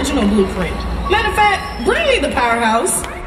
original blueprint. Matter of fact, bring me the powerhouse.